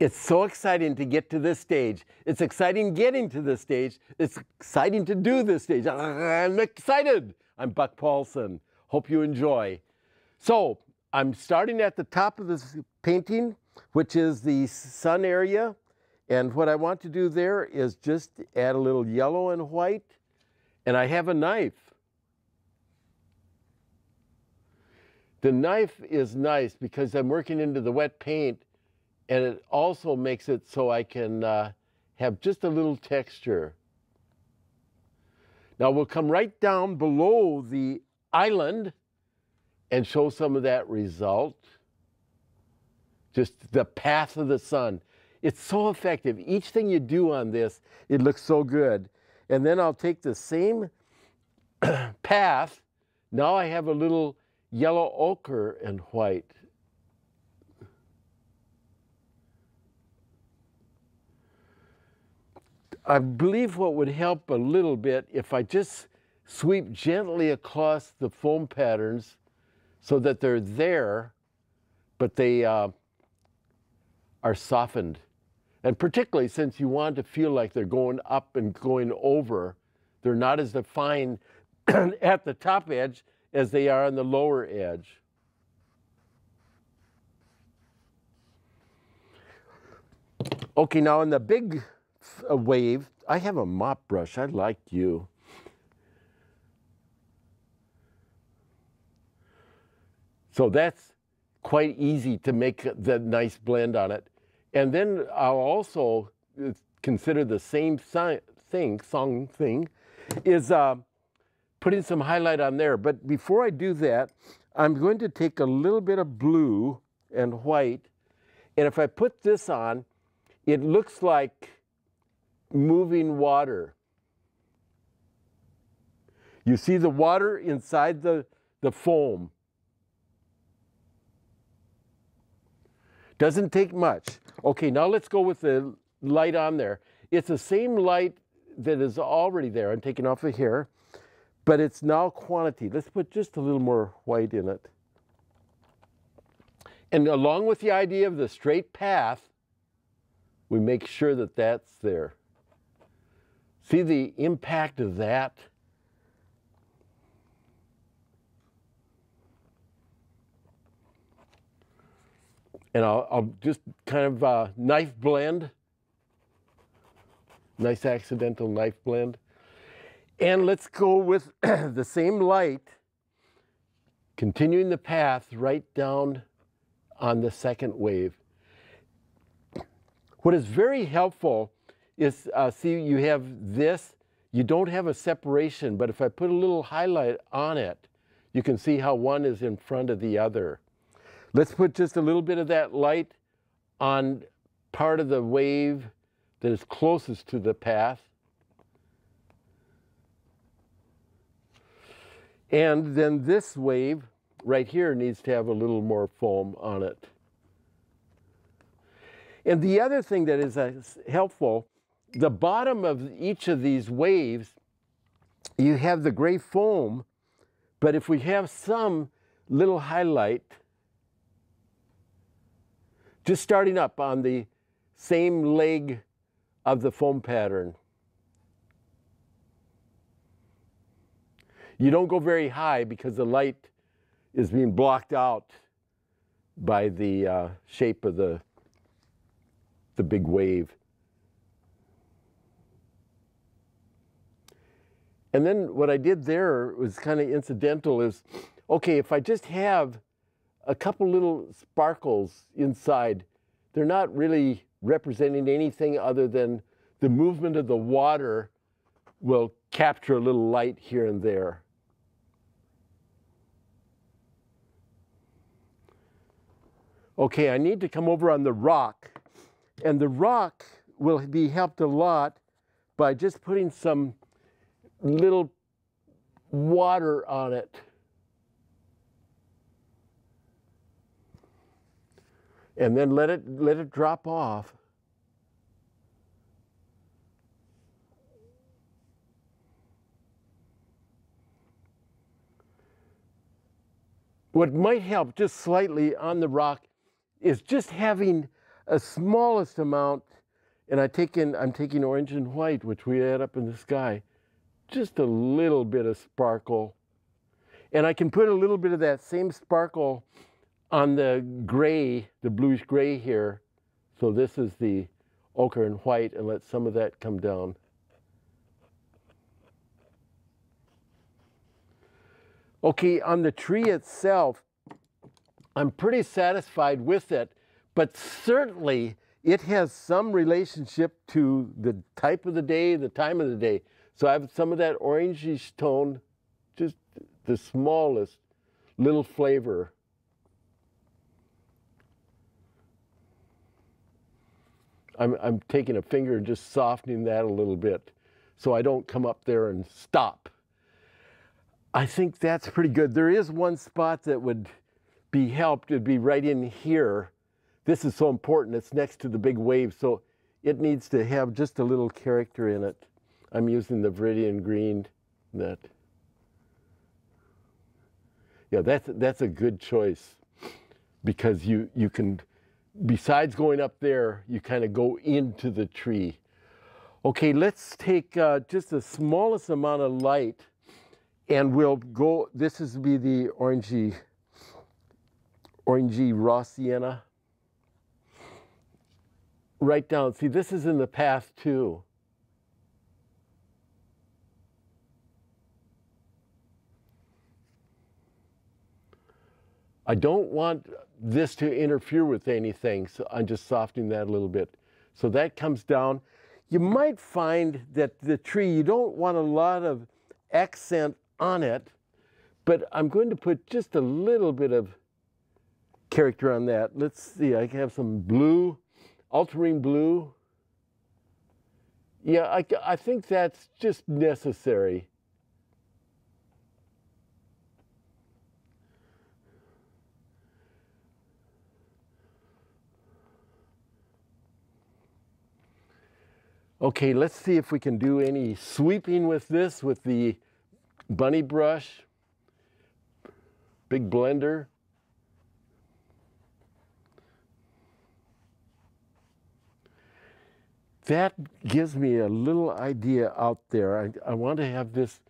It's so exciting to get to this stage. It's exciting getting to this stage. It's exciting to do this stage. I'm excited. I'm Buck Paulson. Hope you enjoy. So I'm starting at the top of this painting, which is the sun area. And what I want to do there is just add a little yellow and white. And I have a knife. The knife is nice because I'm working into the wet paint and it also makes it so I can uh, have just a little texture. Now we'll come right down below the island and show some of that result. Just the path of the sun. It's so effective. Each thing you do on this, it looks so good. And then I'll take the same path. Now I have a little yellow ochre and white. I believe what would help a little bit if I just sweep gently across the foam patterns so that they're there, but they uh, are softened. And particularly since you want to feel like they're going up and going over, they're not as defined at the top edge as they are on the lower edge. Okay, now in the big a wave. I have a mop brush. I like you. So that's quite easy to make the nice blend on it. And then I'll also uh, consider the same thing, song thing, is uh, putting some highlight on there. But before I do that, I'm going to take a little bit of blue and white. And if I put this on, it looks like moving water. You see the water inside the, the foam. Doesn't take much. Okay, now let's go with the light on there. It's the same light that is already there. I'm taking off the here, but it's now quantity. Let's put just a little more white in it. And along with the idea of the straight path, we make sure that that's there. See the impact of that? And I'll, I'll just kind of uh, knife blend. Nice accidental knife blend. And let's go with the same light, continuing the path right down on the second wave. What is very helpful is, uh, see, you have this, you don't have a separation, but if I put a little highlight on it, you can see how one is in front of the other. Let's put just a little bit of that light on part of the wave that is closest to the path. And then this wave right here needs to have a little more foam on it. And the other thing that is uh, helpful the bottom of each of these waves, you have the gray foam, but if we have some little highlight, just starting up on the same leg of the foam pattern. You don't go very high because the light is being blocked out by the uh, shape of the, the big wave. And then what I did there was kind of incidental is, okay, if I just have a couple little sparkles inside, they're not really representing anything other than the movement of the water will capture a little light here and there. Okay, I need to come over on the rock. And the rock will be helped a lot by just putting some little water on it. And then let it, let it drop off. What might help just slightly on the rock is just having a smallest amount, and I take in, I'm taking orange and white, which we add up in the sky, just a little bit of sparkle. And I can put a little bit of that same sparkle on the gray, the bluish gray here. So this is the ochre and white, and let some of that come down. Okay, on the tree itself, I'm pretty satisfied with it, but certainly it has some relationship to the type of the day, the time of the day. So I have some of that orangish tone, just the smallest little flavor. I'm, I'm taking a finger and just softening that a little bit so I don't come up there and stop. I think that's pretty good. There is one spot that would be helped, it'd be right in here. This is so important, it's next to the big wave, so it needs to have just a little character in it. I'm using the Viridian green that. Yeah, that's, that's a good choice because you, you can, besides going up there, you kind of go into the tree. Okay, let's take uh, just the smallest amount of light and we'll go, this is be the orangey orangey raw sienna. Right down, see this is in the path too. I don't want this to interfere with anything, so I'm just softening that a little bit. So that comes down. You might find that the tree, you don't want a lot of accent on it, but I'm going to put just a little bit of character on that. Let's see, I have some blue, ultramarine blue. Yeah, I, I think that's just necessary. Okay, let's see if we can do any sweeping with this with the bunny brush, big blender. that gives me a little idea out there. I, I want to have this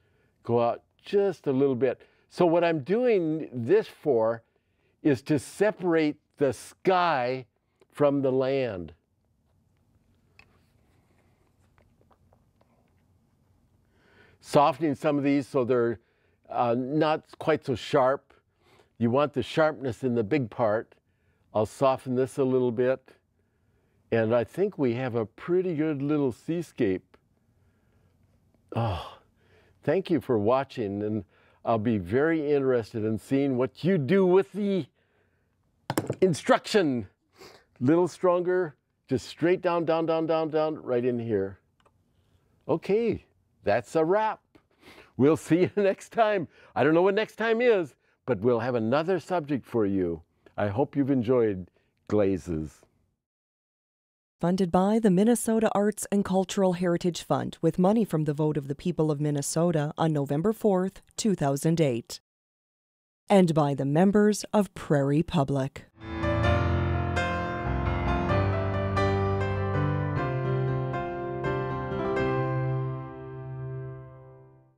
go out just a little bit. So what I'm doing this for is to separate the sky from the land. Softening some of these so they're uh, not quite so sharp. You want the sharpness in the big part. I'll soften this a little bit. And I think we have a pretty good little seascape. Oh, thank you for watching. And I'll be very interested in seeing what you do with the instruction. Little stronger, just straight down, down, down, down, down, right in here. Okay, that's a wrap. We'll see you next time. I don't know what next time is, but we'll have another subject for you. I hope you've enjoyed Glazes funded by the Minnesota Arts and Cultural Heritage Fund with money from the vote of the people of Minnesota on November 4th, 2008. And by the members of Prairie Public.